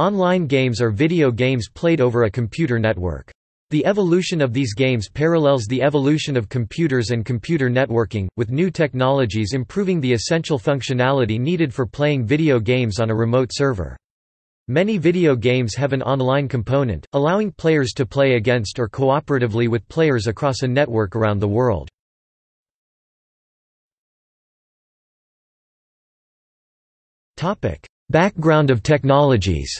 Online games are video games played over a computer network. The evolution of these games parallels the evolution of computers and computer networking, with new technologies improving the essential functionality needed for playing video games on a remote server. Many video games have an online component, allowing players to play against or cooperatively with players across a network around the world. Background of technologies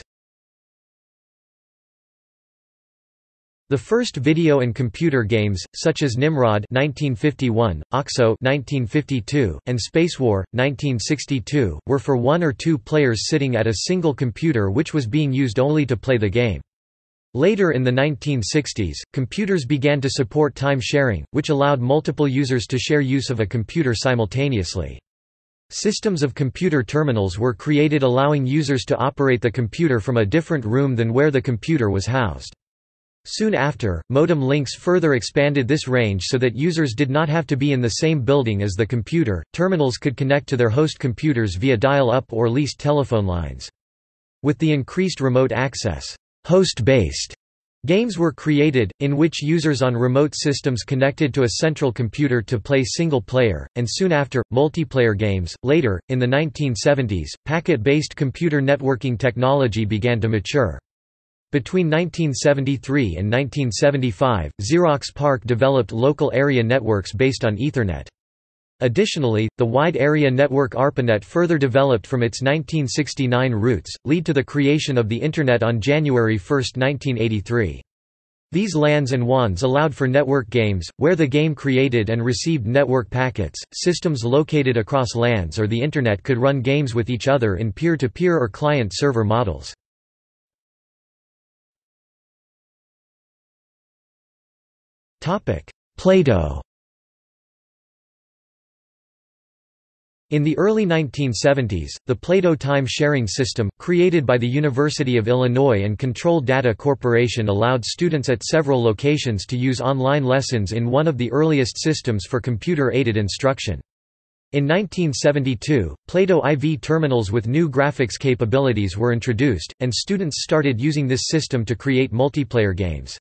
The first video and computer games, such as Nimrod 1951, OXO 1952, and Spacewar 1962, were for one or two players sitting at a single computer which was being used only to play the game. Later in the 1960s, computers began to support time sharing, which allowed multiple users to share use of a computer simultaneously. Systems of computer terminals were created allowing users to operate the computer from a different room than where the computer was housed. Soon after, modem links further expanded this range so that users did not have to be in the same building as the computer. Terminals could connect to their host computers via dial-up or leased telephone lines. With the increased remote access, host-based games were created, in which users on remote systems connected to a central computer to play single-player, and soon after, multiplayer games. Later, in the 1970s, packet-based computer networking technology began to mature. Between 1973 and 1975, Xerox PARC developed local area networks based on Ethernet. Additionally, the Wide Area Network ARPANET further developed from its 1969 roots, lead to the creation of the Internet on January 1, 1983. These LANs and WANs allowed for network games, where the game created and received network packets. Systems located across LANs or the Internet could run games with each other in peer-to-peer -peer or client-server models. Plato In the early 1970s, the Plato time-sharing system, created by the University of Illinois and Control Data Corporation allowed students at several locations to use online lessons in one of the earliest systems for computer-aided instruction. In 1972, Plato IV terminals with new graphics capabilities were introduced, and students started using this system to create multiplayer games.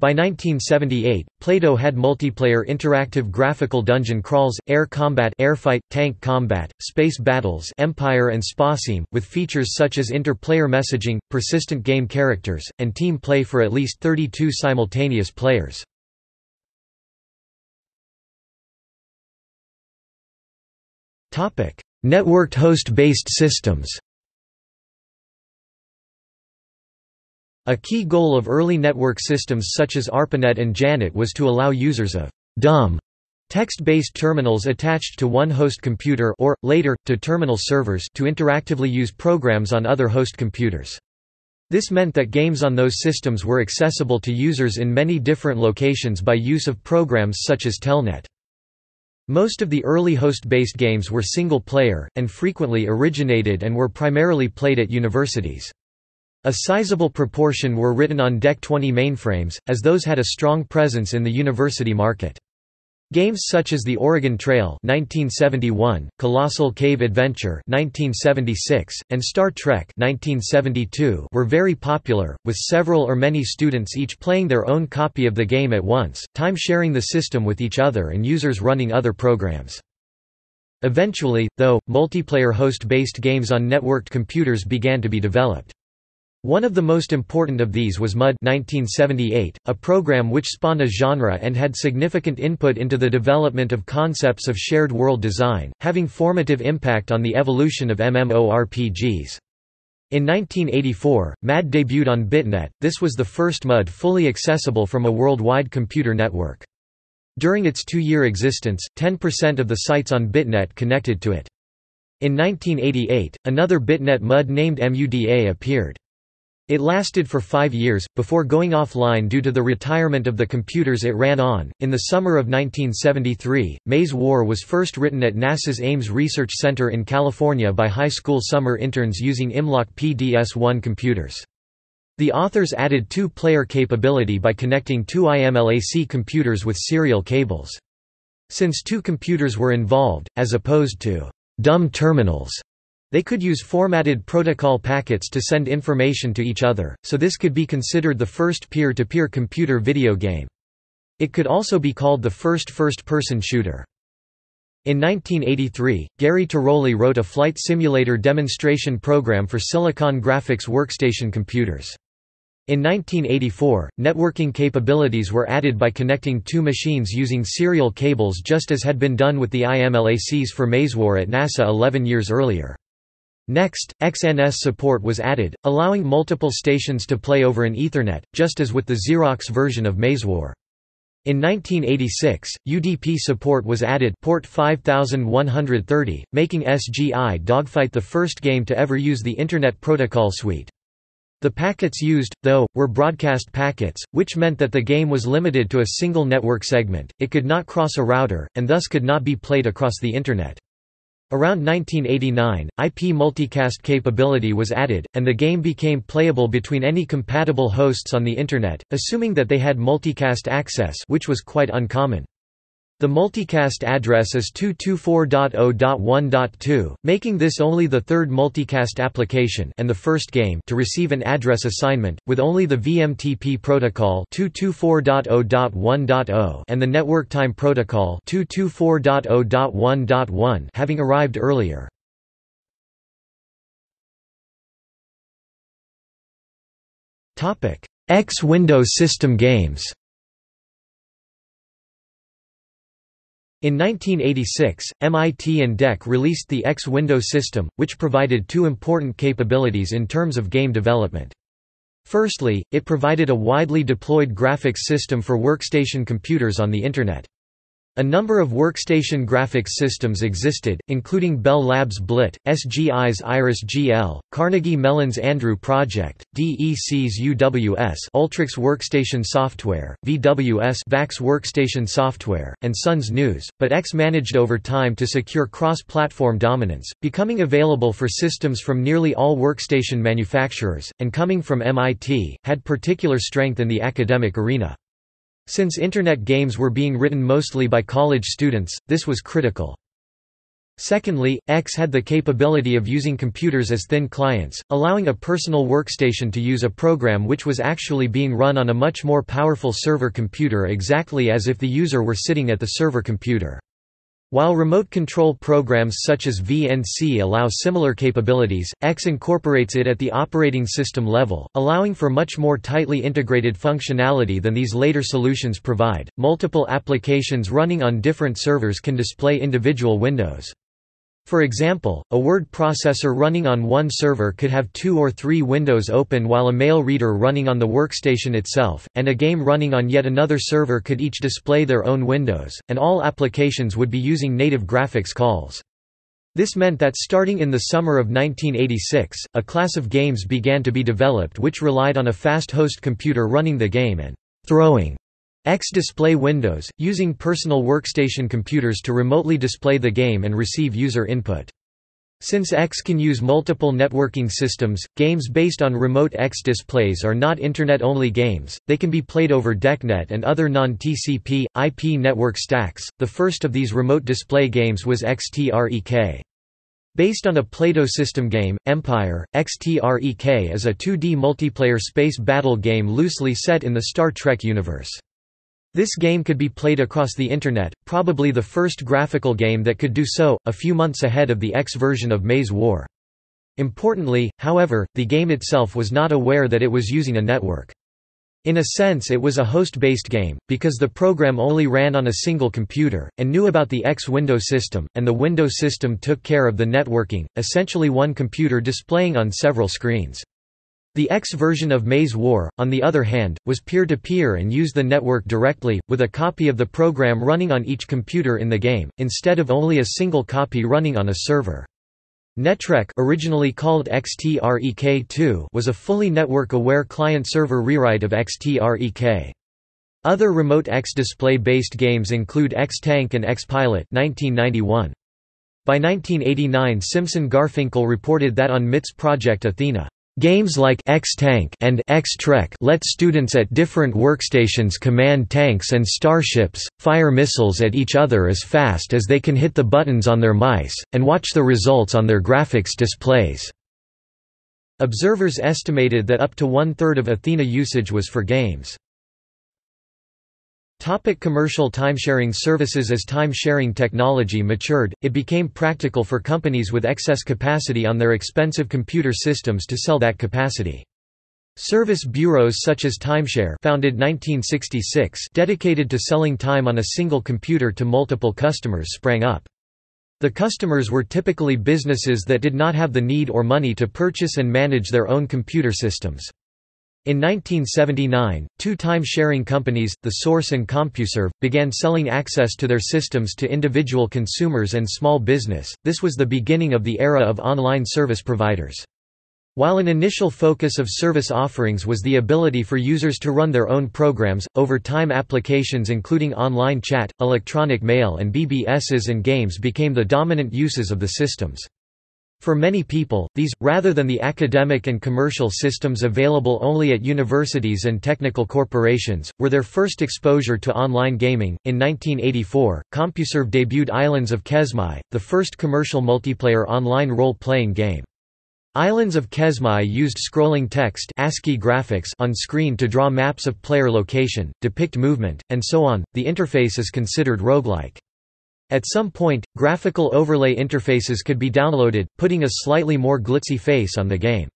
By 1978, Plato had multiplayer interactive graphical dungeon crawls, air combat airfight, tank combat, space battles Empire and Spasim, with features such as inter-player messaging, persistent game characters, and team play for at least 32 simultaneous players. Networked host-based systems A key goal of early network systems such as ARPANET and JANET was to allow users of dumb text-based terminals attached to one host computer or, later, to terminal servers to interactively use programs on other host computers. This meant that games on those systems were accessible to users in many different locations by use of programs such as Telnet. Most of the early host-based games were single-player, and frequently originated and were primarily played at universities. A sizable proportion were written on DEC-20 mainframes, as those had a strong presence in the university market. Games such as The Oregon Trail 1971, Colossal Cave Adventure 1976, and Star Trek 1972 were very popular, with several or many students each playing their own copy of the game at once, time sharing the system with each other and users running other programs. Eventually, though, multiplayer host-based games on networked computers began to be developed. One of the most important of these was MUD 1978, a program which spawned a genre and had significant input into the development of concepts of shared world design, having formative impact on the evolution of MMORPGs. In 1984, MAD debuted on BitNet, this was the first MUD fully accessible from a worldwide computer network. During its two-year existence, 10% of the sites on BitNet connected to it. In 1988, another BitNet MUD named MUDA appeared. It lasted for five years, before going offline due to the retirement of the computers it ran on. In the summer of 1973, Maze War was first written at NASA's Ames Research Center in California by high school summer interns using Imlac PDS-1 computers. The authors added two-player capability by connecting two IMLAC computers with serial cables. Since two computers were involved, as opposed to dumb terminals, They could use formatted protocol packets to send information to each other, so this could be considered the first peer-to-peer -peer computer video game. It could also be called the first first-person shooter. In 1983, Gary Tarolli wrote a flight simulator demonstration program for Silicon Graphics workstation computers. In 1984, networking capabilities were added by connecting two machines using serial cables just as had been done with the IMLACs for MazeWar at NASA 11 years earlier. Next, XNS support was added, allowing multiple stations to play over an Ethernet, just as with the Xerox version of MazeWar. In 1986, UDP support was added port 5130, making SGI Dogfight the first game to ever use the Internet Protocol suite. The packets used, though, were broadcast packets, which meant that the game was limited to a single network segment, it could not cross a router, and thus could not be played across the Internet. Around 1989, IP multicast capability was added, and the game became playable between any compatible hosts on the Internet, assuming that they had multicast access which was quite uncommon. The multicast address is 224.0.1.2, making this only the third multicast application and the first game to receive an address assignment, with only the VMTP protocol 224.0.1.0 and the Network Time Protocol 224.0.1.1 having arrived earlier. X Windows system games In 1986, MIT and DEC released the X Window system, which provided two important capabilities in terms of game development. Firstly, it provided a widely deployed graphics system for workstation computers on the Internet. A number of workstation graphics systems existed, including Bell Labs BLIT, SGI's Iris GL, Carnegie Mellon's Andrew Project, DEC's UWS Ultrix Workstation Software, VWS VAX Workstation Software, and Sun's News, but X managed over time to secure cross-platform dominance, becoming available for systems from nearly all workstation manufacturers, and coming from MIT, had particular strength in the academic arena. Since Internet games were being written mostly by college students, this was critical. Secondly, X had the capability of using computers as thin clients, allowing a personal workstation to use a program which was actually being run on a much more powerful server computer exactly as if the user were sitting at the server computer. While remote control programs such as VNC allow similar capabilities, X incorporates it at the operating system level, allowing for much more tightly integrated functionality than these later solutions provide. Multiple applications running on different servers can display individual windows. For example, a word processor running on one server could have two or three windows open while a mail reader running on the workstation itself, and a game running on yet another server could each display their own windows, and all applications would be using native graphics calls. This meant that starting in the summer of 1986, a class of games began to be developed which relied on a fast host computer running the game and throwing X display windows, using personal workstation computers to remotely display the game and receive user input. Since X can use multiple networking systems, games based on remote X displays are not Internet-only games, they can be played over DECnet and other non-TCP, IP network stacks. The first of these remote display games was XTREK. Based on a Plato system game, Empire, XTREK is a 2D multiplayer space battle game loosely set in the Star Trek universe. This game could be played across the Internet, probably the first graphical game that could do so, a few months ahead of the X version of Maze War. Importantly, however, the game itself was not aware that it was using a network. In a sense it was a host-based game, because the program only ran on a single computer, and knew about the X window system, and the window system took care of the networking, essentially one computer displaying on several screens. The X version of Maze War, on the other hand, was peer-to-peer -peer and used the network directly, with a copy of the program running on each computer in the game, instead of only a single copy running on a server. Netrek originally called XTREK2 was a fully network-aware client-server rewrite of XTREK. Other remote X display-based games include X-Tank and X-Pilot 1991. By 1989 Simson Garfinkel reported that on MIT's Project Athena Games like X-Tank and X-Trek let students at different workstations command tanks and starships, fire missiles at each other as fast as they can hit the buttons on their mice, and watch the results on their graphics displays. Observers estimated that up to one-third of Athena usage was for games. Topic commercial timesharing services As time-sharing technology matured, it became practical for companies with excess capacity on their expensive computer systems to sell that capacity. Service bureaus such as Tymshare founded 1966 dedicated to selling time on a single computer to multiple customers sprang up. The customers were typically businesses that did not have the need or money to purchase and manage their own computer systems. In 1979, two time-sharing companies, The Source and CompuServe, began selling access to their systems to individual consumers and small business. This was the beginning of the era of online service providers. While an initial focus of service offerings was the ability for users to run their own programs, over time applications including online chat, electronic mail and BBSs and games became the dominant uses of the systems. For many people, these, rather than the academic and commercial systems available only at universities and technical corporations, were their first exposure to online gaming. In 1984, CompuServe debuted Islands of Kesmai, the first commercial multiplayer online role playing game. Islands of Kesmai used scrolling text ASCII graphics on screen to draw maps of player location, depict movement, and so on. The interface is considered roguelike. At some point, graphical overlay interfaces could be downloaded, putting a slightly more glitzy face on the game.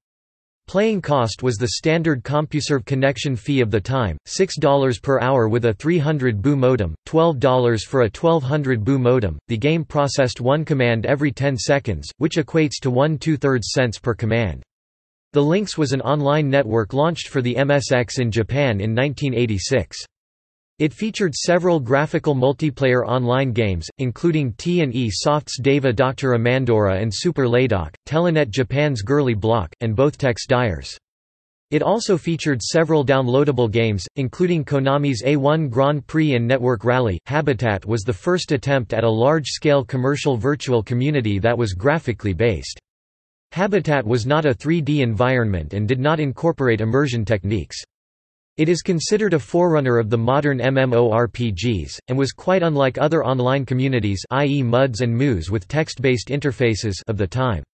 Playing cost was the standard CompuServe connection fee of the time, $6 per hour with a 300 baud modem, $12 for a 1200 baud modem. The game processed one command every 10 seconds, which equates to 1 2 thirds cents per command. The Links was an online network launched for the MSX in Japan in 1986. It featured several graphical multiplayer online games, including T&E Soft's Daiva Dr. Amandora and Super Laydock, Telenet Japan's Girly Block, and Bothtec's Dires. It also featured several downloadable games, including Konami's A1 Grand Prix and Network Rally. Habitat was the first attempt at a large-scale commercial virtual community that was graphically based. Habitat was not a 3D environment and did not incorporate immersion techniques. It is considered a forerunner of the modern MMORPGs, and was quite unlike other online communities i.e. MUDs and MOOs with text-based interfaces of the time.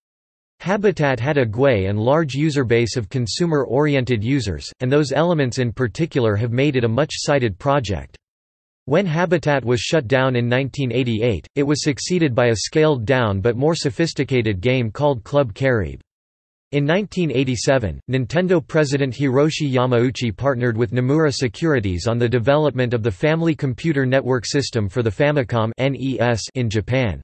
Habitat had a GUI and large user base of consumer-oriented users, and those elements in particular have made it a much-cited project. When Habitat was shut down in 1988, it was succeeded by a scaled-down but more sophisticated game called Club Caribe. In 1987, Nintendo president Hiroshi Yamauchi partnered with Nomura Securities on the development of the Family Computer Network System for the Famicom (NES) in Japan.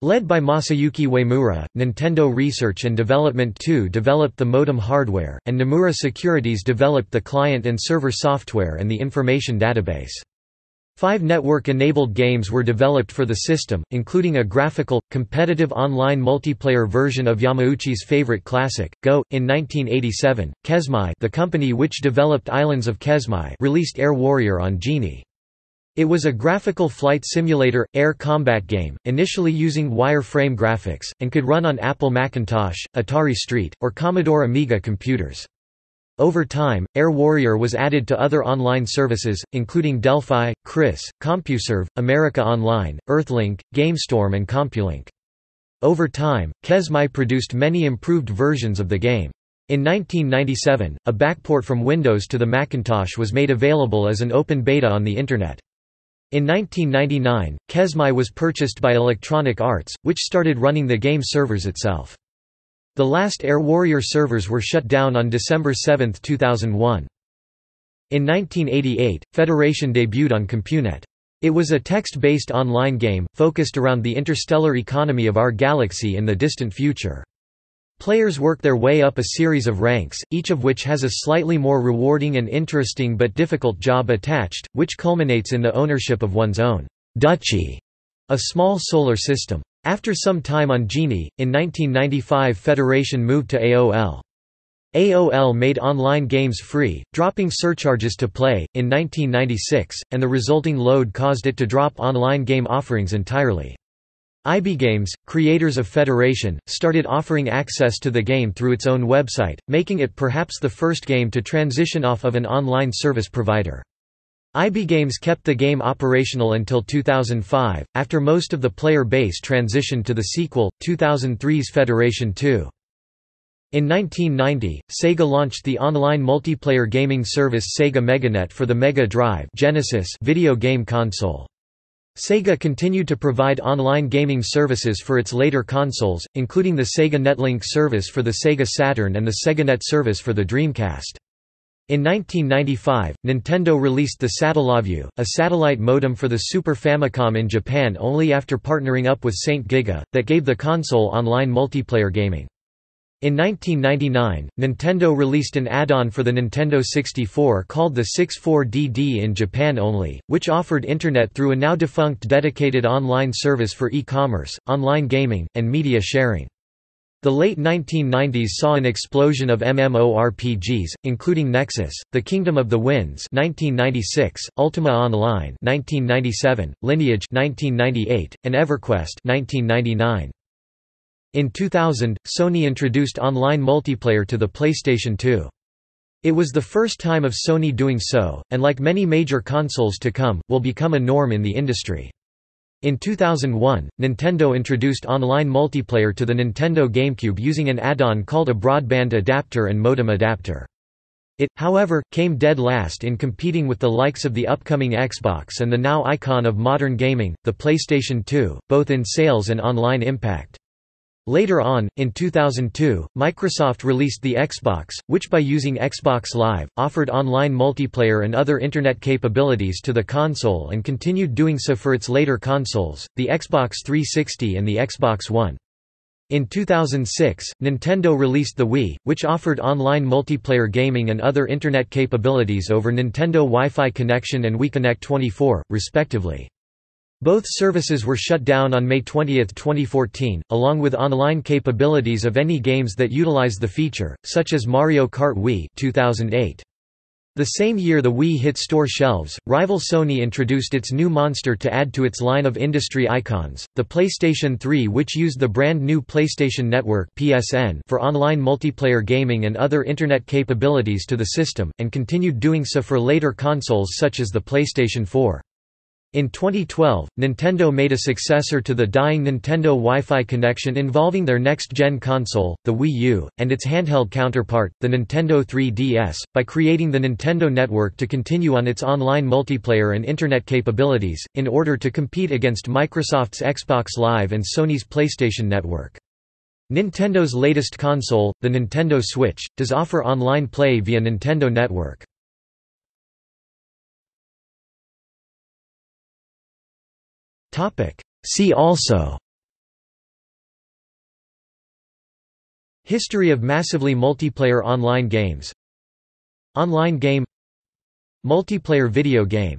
Led by Masayuki Uemura, Nintendo Research and Development II developed the modem hardware, and Nomura Securities developed the client and server software and the information database. Five network-enabled games were developed for the system, including a graphical, competitive online multiplayer version of Yamauchi's favorite classic, Go. In 1987, Kesmai the company which developed Islands of Kesmai released Air Warrior on Genie. It was a graphical flight simulator, air combat game, initially using wireframe graphics, and could run on Apple Macintosh, Atari ST, or Commodore Amiga computers. Over time, Air Warrior was added to other online services, including Delphi, Chris, CompuServe, America Online, Earthlink, GameStorm and CompuLink. Over time, Kesmai produced many improved versions of the game. In 1997, a backport from Windows to the Macintosh was made available as an open beta on the Internet. In 1999, Kesmai was purchased by Electronic Arts, which started running the game servers itself. The last Air Warrior servers were shut down on December 7, 2001. In 1988, Federation debuted on CompuNet. It was a text-based online game, focused around the interstellar economy of our galaxy in the distant future. Players work their way up a series of ranks, each of which has a slightly more rewarding and interesting but difficult job attached, which culminates in the ownership of one's own duchy, a small solar system. After some time on Genie, in 1995 Federation moved to AOL. AOL made online games free, dropping surcharges to play, in 1996, and the resulting load caused it to drop online game offerings entirely. IBgames, creators of Federation, started offering access to the game through its own website, making it perhaps the first game to transition off of an online service provider. IBgames kept the game operational until 2005, after most of the player base transitioned to the sequel, 2003's Federation 2. In 1990, Sega launched the online multiplayer gaming service Sega MegaNet for the Mega Drive Genesis video game console. Sega continued to provide online gaming services for its later consoles, including the Sega Netlink service for the Sega Saturn and the SegaNet service for the Dreamcast. In 1995, Nintendo released the Satellaview, a satellite modem for the Super Famicom in Japan only after partnering up with Saint Giga, that gave the console online multiplayer gaming. In 1999, Nintendo released an add-on for the Nintendo 64 called the 64DD in Japan only, which offered Internet through a now-defunct dedicated online service for e-commerce, online gaming, and media sharing. The late 1990s saw an explosion of MMORPGs, including Nexus, The Kingdom of the Winds 1996, Ultima Online 1997, Lineage 1998, and EverQuest 1999. In 2000, Sony introduced online multiplayer to the PlayStation 2. It was the first time of Sony doing so, and like many major consoles to come, will become a norm in the industry. In 2001, Nintendo introduced online multiplayer to the Nintendo GameCube using an add-on called a broadband adapter and modem adapter. It, however, came dead last in competing with the likes of the upcoming Xbox and the now icon of modern gaming, the PlayStation 2, both in sales and online impact. Later on, in 2002, Microsoft released the Xbox, which by using Xbox Live, offered online multiplayer and other Internet capabilities to the console and continued doing so for its later consoles, the Xbox 360 and the Xbox One. In 2006, Nintendo released the Wii, which offered online multiplayer gaming and other Internet capabilities over Nintendo Wi-Fi connection and WiiConnect 24, respectively. Both services were shut down on May 20, 2014, along with online capabilities of any games that utilize the feature, such as Mario Kart Wii 2008. The same year the Wii hit store shelves, rival Sony introduced its new monster to add to its line of industry icons, the PlayStation 3 which used the brand new PlayStation Network PSN for online multiplayer gaming and other Internet capabilities to the system, and continued doing so for later consoles such as the PlayStation 4. In 2012, Nintendo made a successor to the dying Nintendo Wi-Fi connection involving their next-gen console, the Wii U, and its handheld counterpart, the Nintendo 3DS, by creating the Nintendo Network to continue on its online multiplayer and Internet capabilities, in order to compete against Microsoft's Xbox Live and Sony's PlayStation Network. Nintendo's latest console, the Nintendo Switch, does offer online play via Nintendo Network. See also. History of massively multiplayer online games. Online game. Multiplayer video game